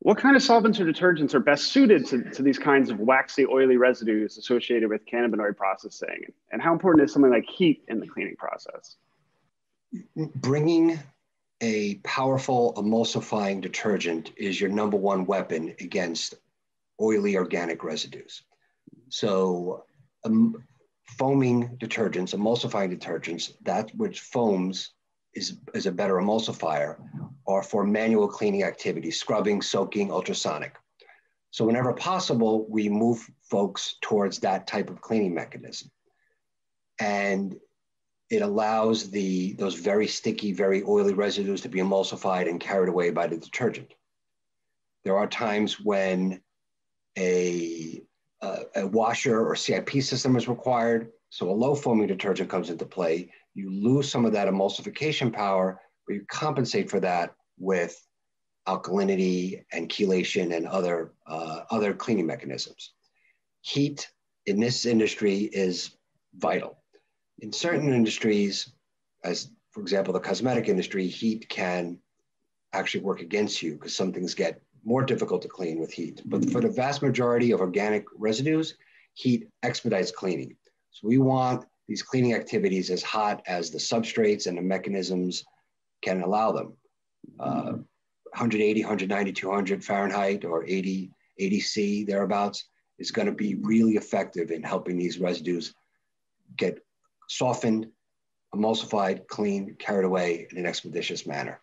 what kind of solvents or detergents are best suited to, to these kinds of waxy, oily residues associated with cannabinoid processing? And how important is something like heat in the cleaning process? Bringing a powerful emulsifying detergent is your number one weapon against oily organic residues. So, um, foaming detergents, emulsifying detergents, that which foams is, is a better emulsifier, are for manual cleaning activities, scrubbing, soaking, ultrasonic. So, whenever possible, we move folks towards that type of cleaning mechanism. And it allows the, those very sticky, very oily residues to be emulsified and carried away by the detergent. There are times when a, a, a washer or CIP system is required. So a low foaming detergent comes into play. You lose some of that emulsification power, you compensate for that with alkalinity and chelation and other, uh, other cleaning mechanisms. Heat in this industry is vital in certain industries, as for example, the cosmetic industry, heat can actually work against you because some things get more difficult to clean with heat. But for the vast majority of organic residues, heat expedites cleaning. So we want these cleaning activities as hot as the substrates and the mechanisms can allow them. Uh, 180, 190, 200 Fahrenheit or 80, 80 C thereabouts is going to be really effective in helping these residues get softened, emulsified, cleaned, carried away in an expeditious manner.